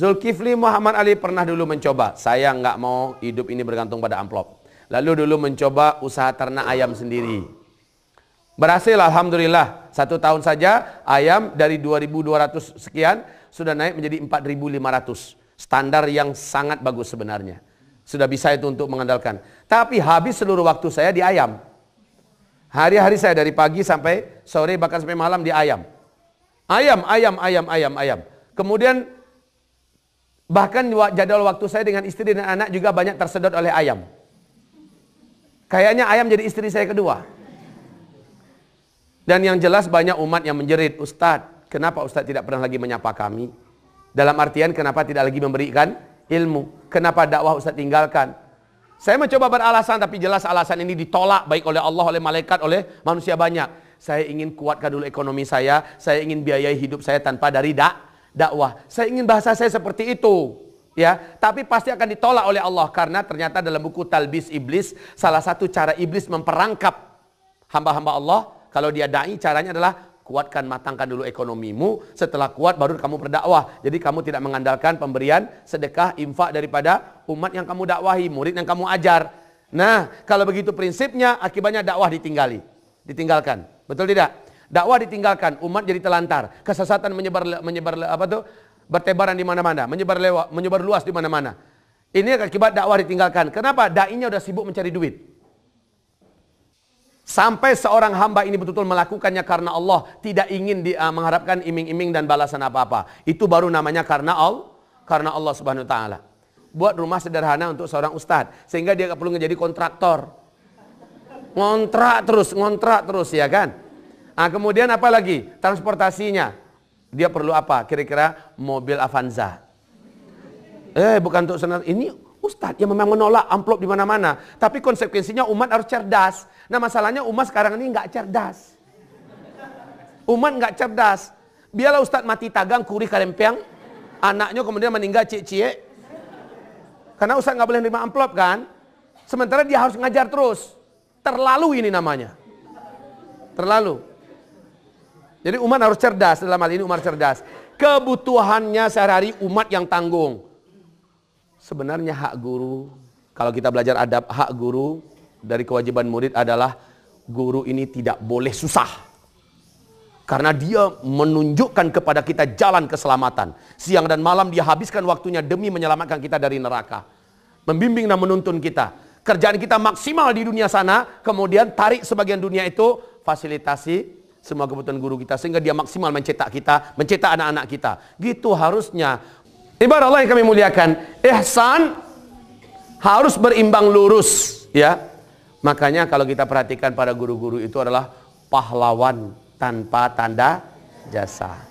Zulkifli Muhammad Ali pernah dulu mencoba. Saya nggak mau hidup ini bergantung pada amplop. Lalu dulu mencoba usaha ternak ayam sendiri. Berhasil Alhamdulillah. Satu tahun saja ayam dari 2.200 sekian sudah naik menjadi 4.500. Standar yang sangat bagus sebenarnya. Sudah bisa itu untuk mengandalkan. Tapi habis seluruh waktu saya di ayam. Hari-hari saya dari pagi sampai sore bahkan sampai malam di ayam. Ayam, ayam, ayam, ayam, ayam. Kemudian Bahkan jadwal waktu saya dengan istri dan anak juga banyak tersedot oleh ayam. Kayaknya ayam jadi istri saya kedua. Dan yang jelas banyak umat yang menjerit, Ustadz, kenapa Ustadz tidak pernah lagi menyapa kami? Dalam artian kenapa tidak lagi memberikan ilmu? Kenapa dakwah Ustadz tinggalkan? Saya mencoba beralasan tapi jelas alasan ini ditolak baik oleh Allah, oleh malaikat, oleh manusia banyak. Saya ingin kuatkan dulu ekonomi saya, saya ingin biayai hidup saya tanpa dari dak dakwah. Saya ingin bahasa saya seperti itu. Ya, tapi pasti akan ditolak oleh Allah karena ternyata dalam buku Talbis Iblis salah satu cara iblis memperangkap hamba-hamba Allah. Kalau dia dai caranya adalah kuatkan matangkan dulu ekonomimu. Setelah kuat baru kamu berdakwah. Jadi kamu tidak mengandalkan pemberian sedekah infak daripada umat yang kamu dakwahi murid yang kamu ajar. Nah kalau begitu prinsipnya akibatnya dakwah ditinggali ditinggalkan. Betul tidak Dakwah ditinggalkan, umat jadi telantar. Kesesatan menyebar menyebar apa tuh? Bertebaran di mana-mana, menyebar lewat, menyebar luas di mana-mana. Ini akibat dakwah ditinggalkan. Kenapa? Dai-nya udah sibuk mencari duit. Sampai seorang hamba ini betul-betul melakukannya karena Allah tidak ingin di, uh, mengharapkan iming-iming dan balasan apa-apa. Itu baru namanya karena Allah, karena Allah Subhanahu wa taala. Buat rumah sederhana untuk seorang ustadz sehingga dia gak perlu menjadi kontraktor. Ngontrak terus, ngontrak terus ya kan? Nah, kemudian apa lagi? Transportasinya. Dia perlu apa? Kira-kira mobil Avanza. Eh, bukan untuk senang. Ini Ustadz yang memang menolak amplop di mana-mana. Tapi konsekuensinya umat harus cerdas. Nah masalahnya umat sekarang ini nggak cerdas. Umat nggak cerdas. Biarlah Ustadz mati tagang, kuri kalempiang. Anaknya kemudian meninggal cie-cie. Karena Ustadz nggak boleh nerima amplop kan. Sementara dia harus ngajar terus. Terlalu ini namanya. Terlalu. Jadi umat harus cerdas, dalam hal ini umat cerdas. Kebutuhannya sehari-hari umat yang tanggung. Sebenarnya hak guru, kalau kita belajar adab, hak guru dari kewajiban murid adalah guru ini tidak boleh susah. Karena dia menunjukkan kepada kita jalan keselamatan. Siang dan malam dia habiskan waktunya demi menyelamatkan kita dari neraka. Membimbing dan menuntun kita. Kerjaan kita maksimal di dunia sana, kemudian tarik sebagian dunia itu fasilitasi semua kebutuhan guru kita sehingga dia maksimal mencetak kita, mencetak anak-anak kita. Gitu harusnya. Ibarat Allah yang kami muliakan, ihsan harus berimbang lurus, ya. Makanya kalau kita perhatikan para guru-guru itu adalah pahlawan tanpa tanda jasa.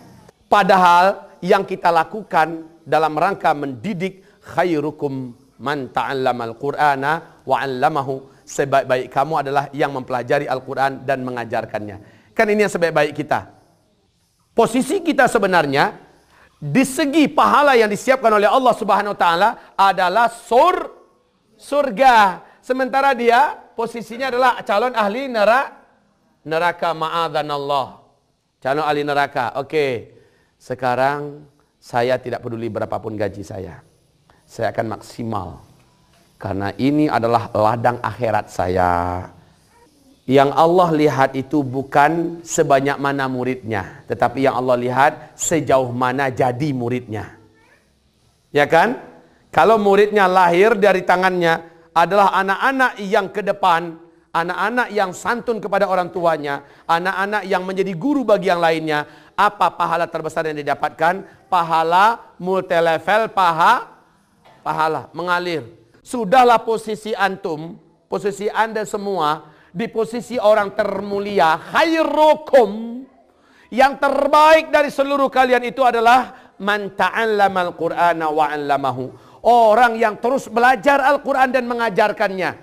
Padahal yang kita lakukan dalam rangka mendidik khairukum man ta'allamal qur'ana wa 'allamahu sebaik-baik kamu adalah yang mempelajari Al-Qur'an dan mengajarkannya. Kan ini yang sebaik-baik kita. Posisi kita sebenarnya di segi pahala yang disiapkan oleh Allah Subhanahu wa taala adalah sur surga. Sementara dia posisinya adalah calon ahli neraka neraka Allah. Calon ahli neraka. Oke. Sekarang saya tidak peduli berapapun gaji saya. Saya akan maksimal. Karena ini adalah ladang akhirat saya. Yang Allah lihat itu bukan sebanyak mana muridnya, tetapi yang Allah lihat sejauh mana jadi muridnya. Ya kan? Kalau muridnya lahir dari tangannya adalah anak-anak yang ke depan, anak-anak yang santun kepada orang tuanya, anak-anak yang menjadi guru bagi yang lainnya, apa pahala terbesar yang didapatkan? Pahala multi level paha pahala mengalir. Sudahlah posisi antum, posisi Anda semua di posisi orang termulia khairukum. Yang terbaik dari seluruh kalian itu adalah man ta'allamal qur'ana wa 'allamahu. Orang yang terus belajar Al-Quran dan mengajarkannya.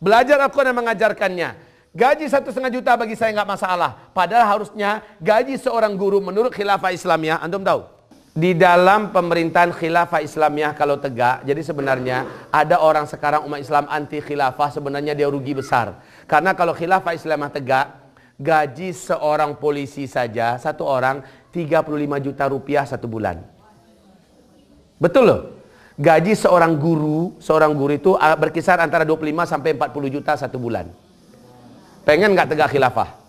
Belajar Al-Quran dan mengajarkannya. Gaji satu setengah juta bagi saya nggak masalah. Padahal harusnya gaji seorang guru menurut khilafah Islamiyah antum tahu di dalam pemerintahan khilafah Islamiyah kalau tegak, jadi sebenarnya ada orang sekarang umat Islam anti khilafah sebenarnya dia rugi besar. Karena kalau khilafah Islamiyah tegak, gaji seorang polisi saja satu orang 35 juta rupiah satu bulan. Betul loh. Gaji seorang guru, seorang guru itu ah, berkisar antara 25 sampai 40 juta satu bulan. Pengen nggak tegak khilafah?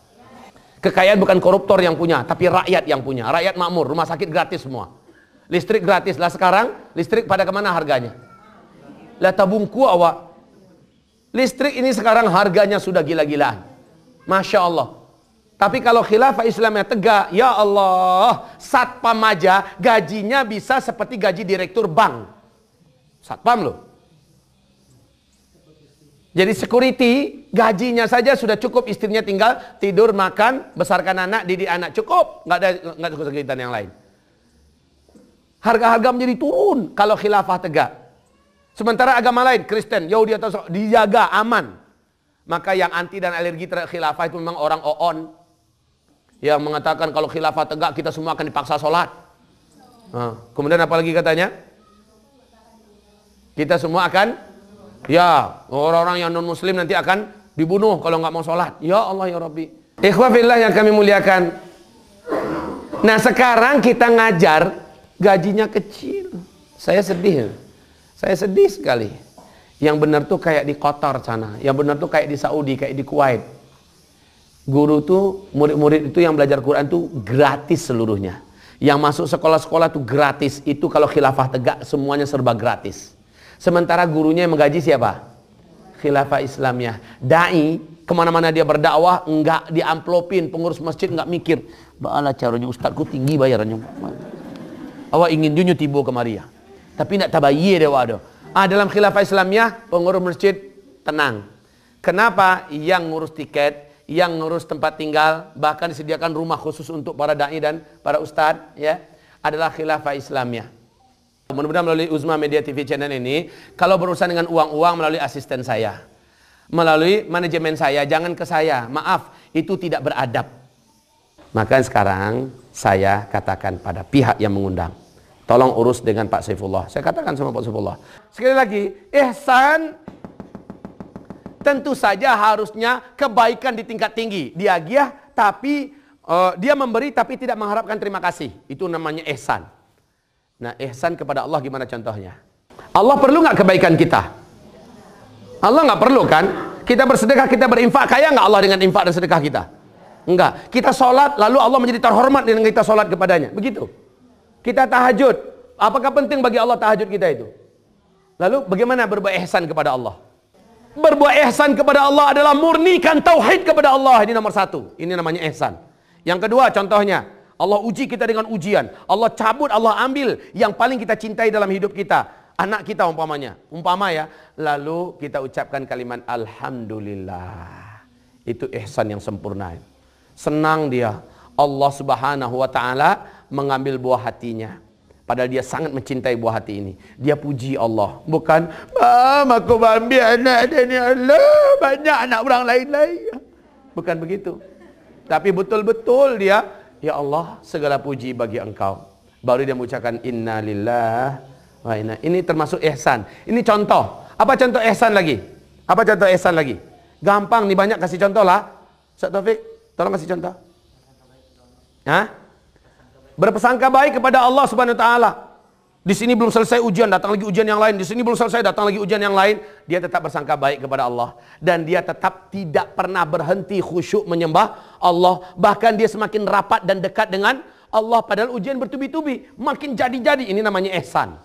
Kekayaan bukan koruptor yang punya, tapi rakyat yang punya. Rakyat makmur, rumah sakit gratis semua. Listrik gratis. Lah sekarang, listrik pada ke mana harganya? Lah tabungku awak. Listrik ini sekarang harganya sudah gila-gilaan. Masya Allah. Tapi kalau khilafah Islamnya tegak, ya Allah, satpam aja gajinya bisa seperti gaji direktur bank. Satpam loh. Jadi security gajinya saja sudah cukup istrinya tinggal tidur, makan, besarkan anak, didik anak cukup, nggak ada nggak ada kesulitan yang lain. Harga-harga menjadi turun kalau khilafah tegak. Sementara agama lain, Kristen, Yahudi atau dijaga aman. Maka yang anti dan alergi terhadap khilafah itu memang orang oon, yang mengatakan kalau khilafah tegak kita semua akan dipaksa sholat. Nah, kemudian apa lagi katanya? Kita semua akan, ya orang-orang yang non muslim nanti akan dibunuh kalau nggak mau sholat. Ya Allah ya Rabbi. Ikhwafillah yang kami muliakan. Nah sekarang kita ngajar gajinya kecil. Saya sedih. Saya sedih sekali. Yang benar tuh kayak di Qatar sana. Yang benar tuh kayak di Saudi, kayak di Kuwait Guru tuh, murid-murid itu yang belajar Quran tuh gratis seluruhnya. Yang masuk sekolah-sekolah tuh gratis. Itu kalau khilafah tegak semuanya serba gratis. Sementara gurunya yang menggaji siapa? Khilafah Islamnya. Dai ke mana-mana dia berdakwah enggak diamplopin pengurus masjid enggak mikir. Bagaimana caranya ustadku tinggi bayarannya. Awak ingin junyu tibo ke Maria. Tapi nak tabayir dia waduh. Ah dalam khilafah Islamnya pengurus masjid tenang. Kenapa yang ngurus tiket yang ngurus tempat tinggal, bahkan disediakan rumah khusus untuk para dai dan para ustadz, ya, adalah khilafah Islamnya. Mudah-mudahan melalui Uzma Media TV channel ini, kalau berurusan dengan uang-uang melalui asisten saya, melalui manajemen saya, jangan ke saya. Maaf, itu tidak beradab. Maka sekarang saya katakan pada pihak yang mengundang, tolong urus dengan Pak Saifullah. Saya katakan sama Pak Saifullah. Sekali lagi, ihsan tentu saja harusnya kebaikan di tingkat tinggi. Dia giah tapi uh, dia memberi tapi tidak mengharapkan terima kasih. Itu namanya ihsan. Nah, ihsan kepada Allah gimana contohnya? Allah perlu nggak kebaikan kita? Allah nggak perlu kan? Kita bersedekah, kita berinfak, kaya nggak Allah dengan infak dan sedekah kita? Enggak. Kita sholat, lalu Allah menjadi terhormat dengan kita sholat kepadanya. Begitu. Kita tahajud. Apakah penting bagi Allah tahajud kita itu? Lalu bagaimana berbuat ihsan kepada Allah? Berbuat ihsan kepada Allah adalah murnikan tauhid kepada Allah. Ini nomor satu. Ini namanya ihsan. Yang kedua contohnya. Allah uji kita dengan ujian. Allah cabut, Allah ambil. Yang paling kita cintai dalam hidup kita. Anak kita umpamanya. Umpama ya. Lalu kita ucapkan kalimat Alhamdulillah. Itu ihsan yang sempurna. Senang dia. Allah subhanahu wa ta'ala mengambil buah hatinya. Padahal dia sangat mencintai buah hati ini. Dia puji Allah. Bukan, Mam, aku ambil anak dan Allah. Banyak anak orang lain-lain. Bukan begitu. Tapi betul-betul dia, Ya Allah, segala puji bagi engkau. Baru dia mengucapkan, Inna lillah wa inna. Ini termasuk ihsan. Ini contoh. Apa contoh ihsan lagi? Apa contoh ihsan lagi? Gampang nih banyak kasih contoh lah. Ustaz Taufik, tolong kasih contoh. Hah? Berpesangka baik kepada Allah Subhanahu wa taala. Di sini belum selesai ujian, datang lagi ujian yang lain. Di sini belum selesai, datang lagi ujian yang lain. Dia tetap bersangka baik kepada Allah. Dan dia tetap tidak pernah berhenti khusyuk menyembah Allah. Bahkan dia semakin rapat dan dekat dengan Allah. Padahal ujian bertubi-tubi. Makin jadi-jadi. Ini namanya ihsan.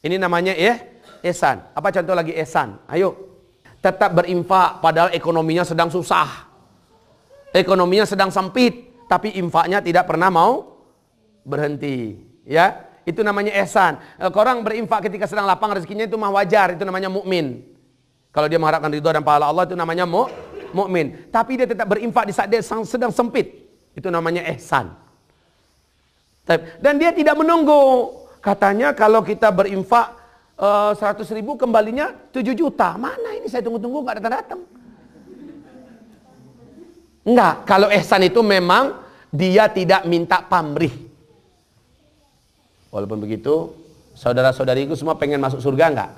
Ini namanya eh, ihsan. Apa contoh lagi ihsan? Ayo. Tetap berinfak padahal ekonominya sedang susah. Ekonominya sedang sempit. Tapi infaknya tidak pernah mau berhenti. Ya, itu namanya ihsan. Eh, orang berinfak ketika sedang lapang rezekinya itu mah wajar, itu namanya mukmin. Kalau dia mengharapkan ridho dan pahala Allah itu namanya mu mukmin. Tapi dia tetap berinfak di saat dia sedang sempit. Itu namanya ihsan. Dan dia tidak menunggu. Katanya kalau kita berinfak eh, 100 ribu kembalinya 7 juta. Mana ini saya tunggu-tunggu gak datang-datang. Enggak, kalau ihsan itu memang dia tidak minta pamrih. Walaupun begitu, saudara-saudariku semua pengen masuk surga enggak?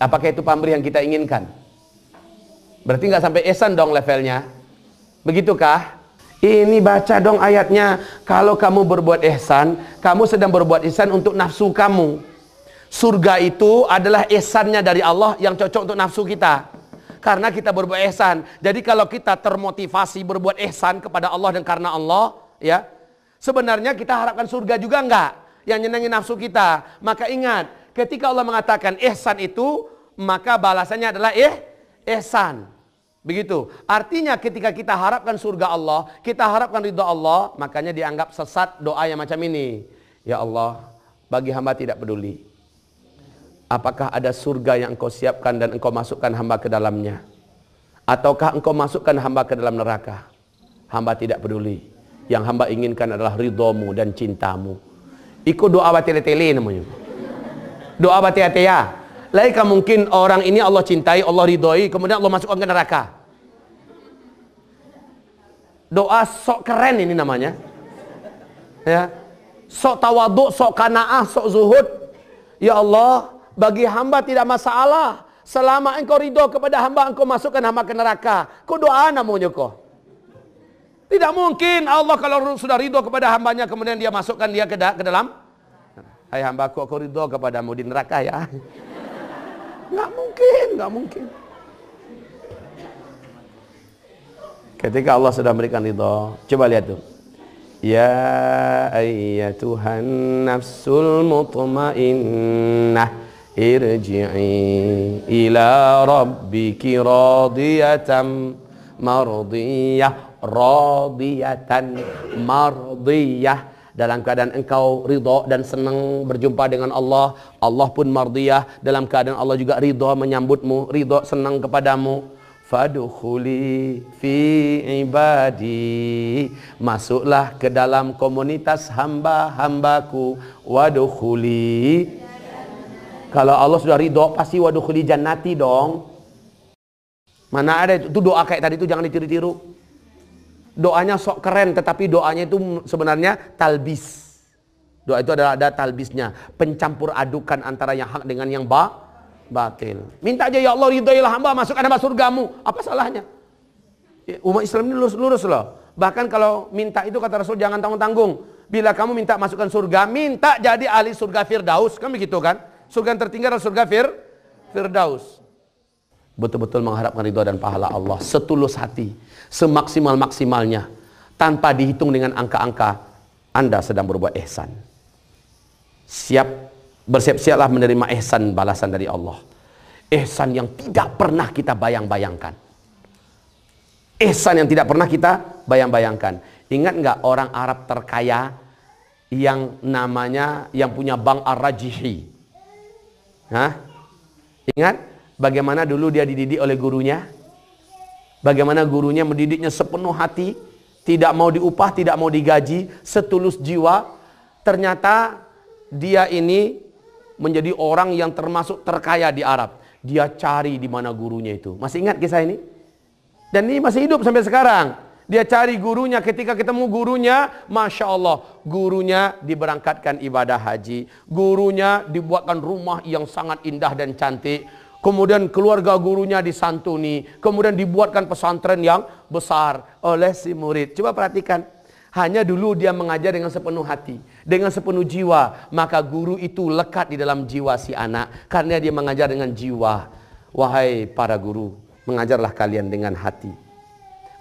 Apakah itu pamrih yang kita inginkan? Berarti enggak sampai esan dong levelnya. Begitukah? Ini baca dong ayatnya. Kalau kamu berbuat ihsan, kamu sedang berbuat ihsan untuk nafsu kamu. Surga itu adalah ihsannya dari Allah yang cocok untuk nafsu kita. Karena kita berbuat ihsan. Jadi kalau kita termotivasi berbuat ihsan kepada Allah dan karena Allah, ya. Sebenarnya kita harapkan surga juga enggak yang nyenengin nafsu kita. Maka ingat, ketika Allah mengatakan ihsan itu, maka balasannya adalah eh ihsan. Begitu. Artinya ketika kita harapkan surga Allah, kita harapkan ridha Allah, makanya dianggap sesat doa yang macam ini. Ya Allah, bagi hamba tidak peduli. Apakah ada surga yang engkau siapkan dan engkau masukkan hamba ke dalamnya? Ataukah engkau masukkan hamba ke dalam neraka? Hamba tidak peduli. Yang hamba inginkan adalah ridhomu dan cintamu. Ikut doa batele-tele namanya. Doa batia-tia. Laika mungkin orang ini Allah cintai, Allah ridhoi, kemudian Allah masukkan ke neraka. Doa sok keren ini namanya. Ya. Sok tawaduk, sok kanaah, sok zuhud. Ya Allah, bagi hamba tidak masalah. Selama engkau ridho kepada hamba, engkau masukkan hamba ke neraka. Kau doa namanya kau. Tidak mungkin Allah kalau sudah ridho kepada hambanya, kemudian dia masukkan dia ke, dalam. Hai hamba aku, ridho kepadamu di neraka ya. Nggak mungkin, nggak mungkin. Ketika Allah sudah memberikan ridho, coba lihat tuh. Ya ayyatuhan nafsul mutmainnah irji'i ila rabbiki radiyatan mardiyah radiyatan mardiyah. Dalam keadaan engkau ridho dan senang berjumpa dengan Allah Allah pun mardiyah. Dalam keadaan Allah juga ridho menyambutmu ridho senang kepadamu. Fadkhuli fi ibadi. Masuklah ke dalam komunitas hamba-hambaku. Wadkhuli. Kalau Allah sudah ridho pasti wadkhuli jannati dong. Mana ada itu, itu doa kayak tadi itu jangan ditiru-tiru doanya sok keren tetapi doanya itu sebenarnya talbis. Doa itu adalah ada talbisnya, pencampur adukan antara yang hak dengan yang ba batil. Minta aja ya Allah ridhoilah hamba masukkan hamba surgamu. Apa salahnya? Ya, umat Islam ini lurus-lurus loh. Bahkan kalau minta itu kata Rasul jangan tanggung-tanggung. Bila kamu minta masukkan surga, minta jadi ahli surga Firdaus. Kan begitu kan? Surga yang tertinggal adalah surga Fir Firdaus. Betul-betul mengharapkan ridho dan pahala Allah setulus hati semaksimal-maksimalnya tanpa dihitung dengan angka-angka Anda sedang berbuat ihsan. Siap bersiap-siaplah menerima ihsan balasan dari Allah. Ihsan yang tidak pernah kita bayang-bayangkan. Ihsan yang tidak pernah kita bayang-bayangkan. Ingat nggak orang Arab terkaya yang namanya yang punya bank Ar-Rajihi? Hah? Ingat bagaimana dulu dia dididik oleh gurunya? Bagaimana gurunya mendidiknya sepenuh hati, tidak mau diupah, tidak mau digaji, setulus jiwa. Ternyata dia ini menjadi orang yang termasuk terkaya di Arab. Dia cari di mana gurunya itu. Masih ingat kisah ini? Dan ini masih hidup sampai sekarang. Dia cari gurunya, ketika ketemu gurunya, Masya Allah, gurunya diberangkatkan ibadah haji. Gurunya dibuatkan rumah yang sangat indah dan cantik Kemudian keluarga gurunya disantuni. Kemudian dibuatkan pesantren yang besar oleh si murid. Coba perhatikan. Hanya dulu dia mengajar dengan sepenuh hati. Dengan sepenuh jiwa. Maka guru itu lekat di dalam jiwa si anak. Karena dia mengajar dengan jiwa. Wahai para guru. Mengajarlah kalian dengan hati.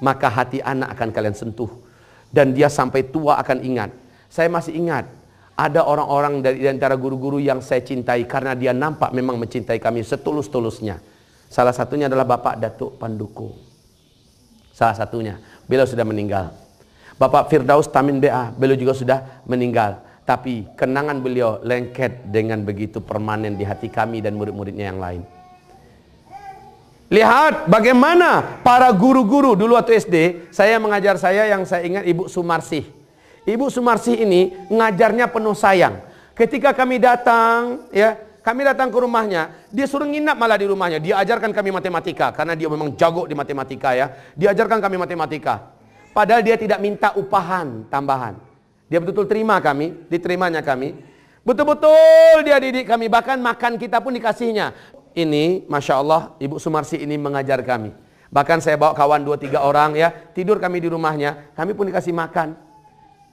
Maka hati anak akan kalian sentuh. Dan dia sampai tua akan ingat. Saya masih ingat ada orang-orang dari antara guru-guru yang saya cintai karena dia nampak memang mencintai kami setulus-tulusnya. Salah satunya adalah Bapak Datuk Panduku. Salah satunya. Beliau sudah meninggal. Bapak Firdaus Tamin BA, beliau juga sudah meninggal. Tapi kenangan beliau lengket dengan begitu permanen di hati kami dan murid-muridnya yang lain. Lihat bagaimana para guru-guru dulu waktu SD, saya mengajar saya yang saya ingat Ibu Sumarsih Ibu Sumarsi ini ngajarnya penuh sayang. Ketika kami datang, ya, kami datang ke rumahnya, dia suruh nginap malah di rumahnya. Dia ajarkan kami matematika karena dia memang jago di matematika ya. Dia ajarkan kami matematika. Padahal dia tidak minta upahan tambahan. Dia betul-betul terima kami, diterimanya kami. Betul-betul dia didik kami, bahkan makan kita pun dikasihnya. Ini, Masya Allah, Ibu Sumarsi ini mengajar kami. Bahkan saya bawa kawan dua tiga orang ya, tidur kami di rumahnya, kami pun dikasih makan.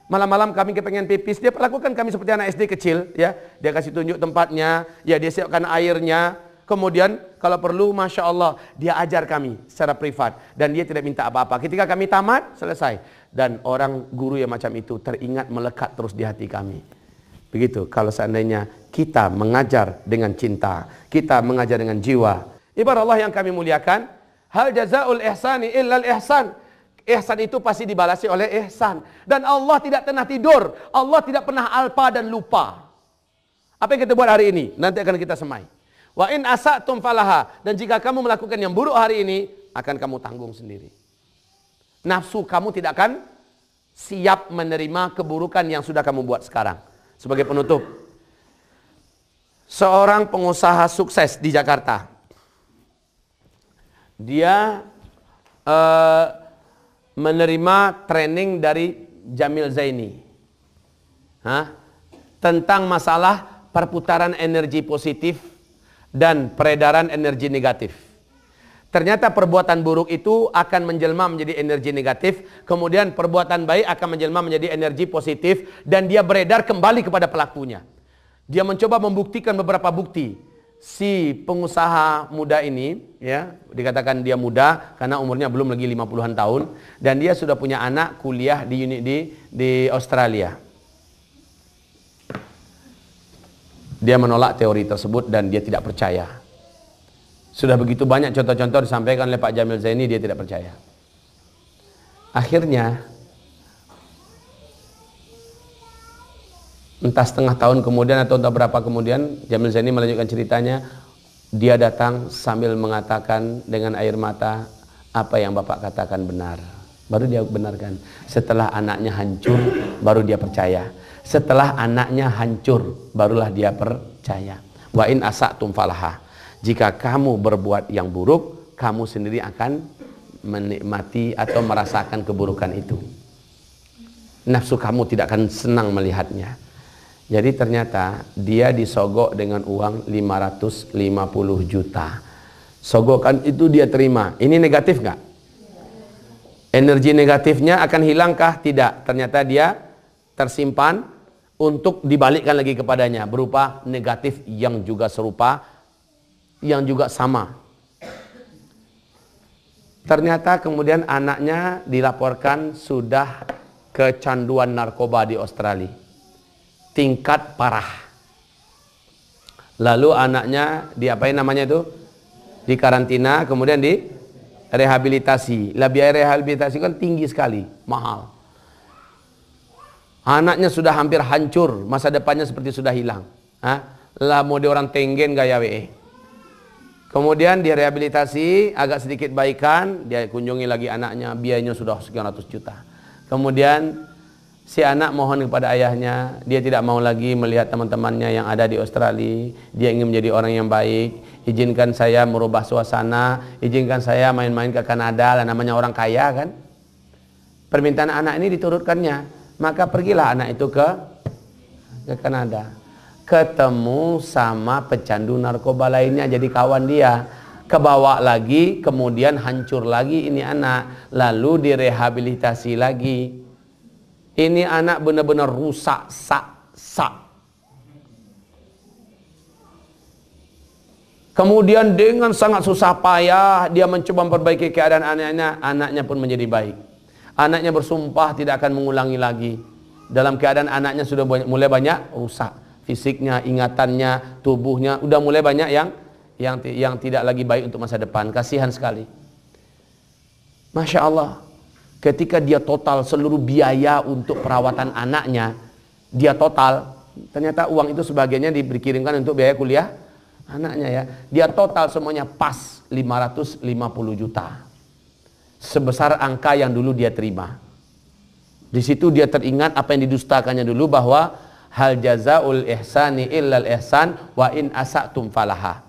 Malam-malam kami kepengen pipis, dia perlakukan kami seperti anak SD kecil ya. Dia kasih tunjuk tempatnya, ya dia siapkan airnya. Kemudian kalau perlu Masya Allah dia ajar kami secara privat dan dia tidak minta apa-apa. Ketika kami tamat selesai dan orang guru yang macam itu teringat melekat terus di hati kami. Begitu kalau seandainya kita mengajar dengan cinta, kita mengajar dengan jiwa. Ibarat Allah yang kami muliakan, Hal jazaul ihsani illal ihsan. Ihsan itu pasti dibalasi oleh ihsan. Dan Allah tidak pernah tidur. Allah tidak pernah alpa dan lupa. Apa yang kita buat hari ini? Nanti akan kita semai. Wa in asatum falaha. Dan jika kamu melakukan yang buruk hari ini, akan kamu tanggung sendiri. Nafsu kamu tidak akan siap menerima keburukan yang sudah kamu buat sekarang. Sebagai penutup. Seorang pengusaha sukses di Jakarta dia uh, menerima training dari Jamil Zaini Hah? tentang masalah perputaran energi positif dan peredaran energi negatif. Ternyata perbuatan buruk itu akan menjelma menjadi energi negatif, kemudian perbuatan baik akan menjelma menjadi energi positif dan dia beredar kembali kepada pelakunya. Dia mencoba membuktikan beberapa bukti si pengusaha muda ini ya dikatakan dia muda karena umurnya belum lagi 50-an tahun dan dia sudah punya anak kuliah di di di Australia. Dia menolak teori tersebut dan dia tidak percaya. Sudah begitu banyak contoh-contoh disampaikan oleh Pak Jamil Zaini dia tidak percaya. Akhirnya entah setengah tahun kemudian atau entah berapa kemudian Jamil Zaini melanjutkan ceritanya. Dia datang sambil mengatakan dengan air mata apa yang Bapak katakan benar? Baru dia benarkan setelah anaknya hancur baru dia percaya. Setelah anaknya hancur barulah dia percaya. Wa in asatum falaha. Jika kamu berbuat yang buruk kamu sendiri akan menikmati atau merasakan keburukan itu. Nafsu kamu tidak akan senang melihatnya jadi ternyata dia disogok dengan uang 550 juta. Sogokan itu dia terima. Ini negatif nggak? Energi negatifnya akan hilangkah? Tidak. Ternyata dia tersimpan untuk dibalikkan lagi kepadanya berupa negatif yang juga serupa, yang juga sama. Ternyata kemudian anaknya dilaporkan sudah kecanduan narkoba di Australia tingkat parah. Lalu anaknya diapain namanya itu? Di karantina, kemudian di rehabilitasi. Lah biaya rehabilitasi kan tinggi sekali, mahal. Anaknya sudah hampir hancur, masa depannya seperti sudah hilang. Hah? Lah mau di orang tenggen gaya WE. Kemudian dia rehabilitasi, agak sedikit baikan, dia kunjungi lagi anaknya, biayanya sudah sekian ratus juta. Kemudian Si anak mohon kepada ayahnya, dia tidak mau lagi melihat teman-temannya yang ada di Australia. Dia ingin menjadi orang yang baik. Izinkan saya merubah suasana, izinkan saya main-main ke Kanada, lah namanya orang kaya kan. Permintaan anak ini diturutkannya. Maka pergilah anak itu ke ke Kanada. Ketemu sama pecandu narkoba lainnya jadi kawan dia. Kebawa lagi, kemudian hancur lagi ini anak. Lalu direhabilitasi lagi ini anak benar-benar rusak, sak, sak. Kemudian dengan sangat susah payah dia mencoba memperbaiki keadaan anaknya, anaknya pun menjadi baik. Anaknya bersumpah tidak akan mengulangi lagi. Dalam keadaan anaknya sudah banyak, mulai banyak rusak. Fisiknya, ingatannya, tubuhnya, udah mulai banyak yang yang yang tidak lagi baik untuk masa depan. Kasihan sekali. Masya Allah ketika dia total seluruh biaya untuk perawatan anaknya, dia total, ternyata uang itu sebagiannya dikirimkan untuk biaya kuliah anaknya ya. Dia total semuanya pas 550 juta. Sebesar angka yang dulu dia terima. Di situ dia teringat apa yang didustakannya dulu bahwa hal jazaul ihsani illal ihsan wa in asatum falaha.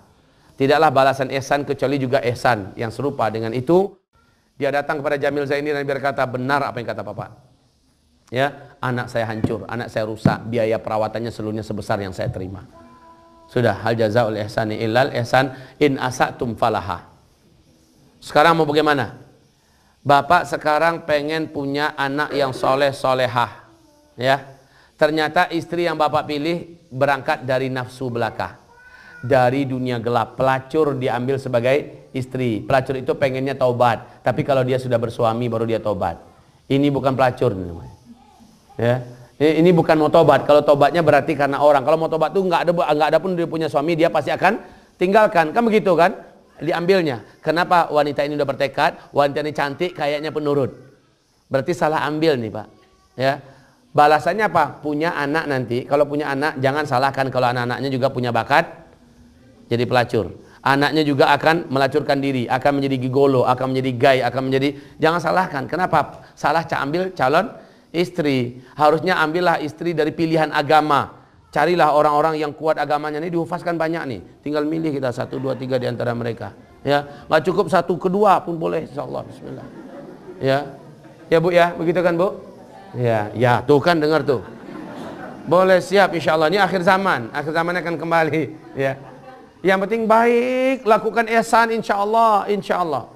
Tidaklah balasan ihsan kecuali juga ihsan yang serupa dengan itu dia datang kepada Jamil Zaini dan berkata, benar apa yang kata Bapak. Ya, anak saya hancur, anak saya rusak, biaya perawatannya seluruhnya sebesar yang saya terima. Sudah, hal jazaul ihsani illal ihsan in asatum falaha. Sekarang mau bagaimana? Bapak sekarang pengen punya anak yang soleh solehah. Ya, ternyata istri yang bapak pilih berangkat dari nafsu belaka, dari dunia gelap. Pelacur diambil sebagai istri. Pelacur itu pengennya taubat, tapi kalau dia sudah bersuami baru dia taubat. Ini bukan pelacur. Ya, ini bukan mau tobat. Kalau tobatnya berarti karena orang. Kalau mau tobat tuh nggak ada nggak ada pun dia punya suami dia pasti akan tinggalkan. Kan begitu kan? diambilnya. Kenapa wanita ini udah bertekad, wanita ini cantik, kayaknya penurut. Berarti salah ambil nih Pak. Ya. Balasannya apa? Punya anak nanti. Kalau punya anak, jangan salahkan kalau anak-anaknya juga punya bakat jadi pelacur. Anaknya juga akan melacurkan diri, akan menjadi gigolo, akan menjadi gay, akan menjadi jangan salahkan. Kenapa? Salah ambil calon istri. Harusnya ambillah istri dari pilihan agama. Carilah orang-orang yang kuat agamanya ini dihufaskan banyak nih. Tinggal milih kita satu, dua, tiga di antara mereka. Ya, nggak cukup satu, kedua pun boleh. Insyaallah. Bismillah. Ya, ya bu ya, begitu kan bu? Ya, ya, tuh kan dengar tuh. Boleh siap insya Allah. Ini akhir zaman. Akhir zaman akan kembali. Ya. Yang penting baik, lakukan ihsan insya Allah. Insya Allah.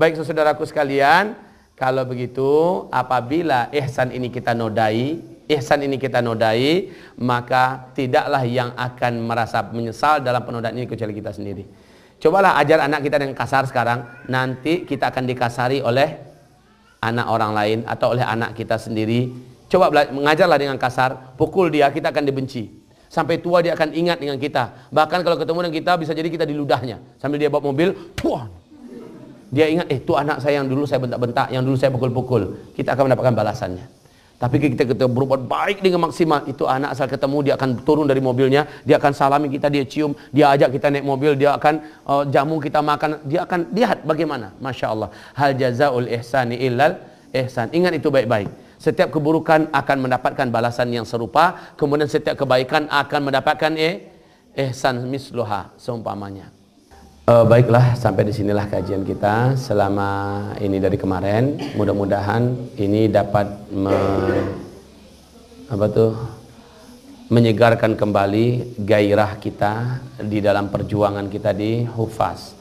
Baik saudaraku sekalian, kalau begitu apabila ihsan ini kita nodai, ihsan ini kita nodai, maka tidaklah yang akan merasa menyesal dalam penodaan ini kecuali kita sendiri. Cobalah ajar anak kita dengan kasar sekarang, nanti kita akan dikasari oleh anak orang lain atau oleh anak kita sendiri. Coba mengajarlah dengan kasar, pukul dia, kita akan dibenci. Sampai tua dia akan ingat dengan kita. Bahkan kalau ketemu dengan kita bisa jadi kita diludahnya. Sambil dia bawa mobil, puan. Dia ingat, eh itu anak saya yang dulu saya bentak-bentak, yang dulu saya pukul-pukul. Kita akan mendapatkan balasannya. Tapi kita kita berbuat baik dengan maksimal, itu anak asal ketemu dia akan turun dari mobilnya, dia akan salami kita, dia cium, dia ajak kita naik mobil, dia akan uh, jamu kita makan, dia akan lihat bagaimana, masya Allah. Hal jazaul ihsani illal ihsan. Ingat itu baik-baik. Setiap keburukan akan mendapatkan balasan yang serupa, kemudian setiap kebaikan akan mendapatkan eh, ihsan misluha seumpamanya. Uh, baiklah, sampai di sinilah kajian kita selama ini dari kemarin. Mudah-mudahan ini dapat me, apa tuh menyegarkan kembali gairah kita di dalam perjuangan kita di Hufaz.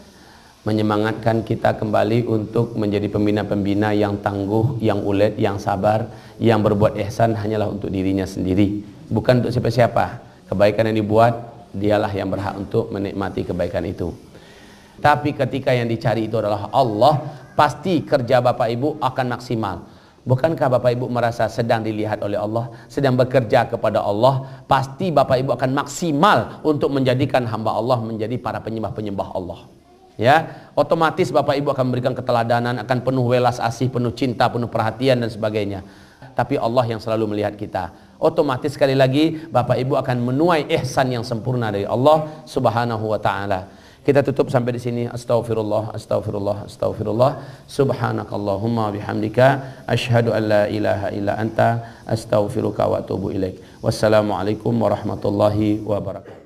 Menyemangatkan kita kembali untuk menjadi pembina-pembina yang tangguh, yang ulet, yang sabar, yang berbuat ihsan hanyalah untuk dirinya sendiri, bukan untuk siapa-siapa. Kebaikan yang dibuat, dialah yang berhak untuk menikmati kebaikan itu. Tapi ketika yang dicari itu adalah Allah, pasti kerja Bapak Ibu akan maksimal. Bukankah Bapak Ibu merasa sedang dilihat oleh Allah, sedang bekerja kepada Allah, pasti Bapak Ibu akan maksimal untuk menjadikan hamba Allah menjadi para penyembah-penyembah Allah. Ya, otomatis Bapak Ibu akan memberikan keteladanan, akan penuh welas asih, penuh cinta, penuh perhatian dan sebagainya. Tapi Allah yang selalu melihat kita. Otomatis sekali lagi Bapak Ibu akan menuai ihsan yang sempurna dari Allah Subhanahu wa taala. Kita tutup sampai di sini. Astaghfirullah, astaghfirullah, astaghfirullah. Subhanakallahumma bihamdika asyhadu an la ilaha illa anta astaghfiruka wa atubu ilaik. Wassalamualaikum warahmatullahi wabarakatuh.